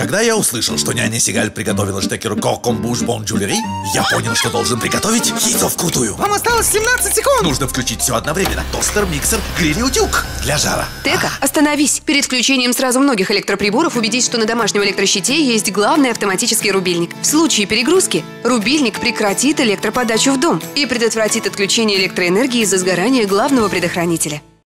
Когда я услышал, что няня Сигаль приготовила штекеру кокомбуш бон джулери, я понял, что должен приготовить яйцо вкрутую. Вам осталось 17 секунд! Нужно включить все одновременно. Тостер, миксер, гриль и утюг для жара. Тека, остановись. Перед включением сразу многих электроприборов убедись, что на домашнем электрощите есть главный автоматический рубильник. В случае перегрузки рубильник прекратит электроподачу в дом и предотвратит отключение электроэнергии из-за сгорания главного предохранителя.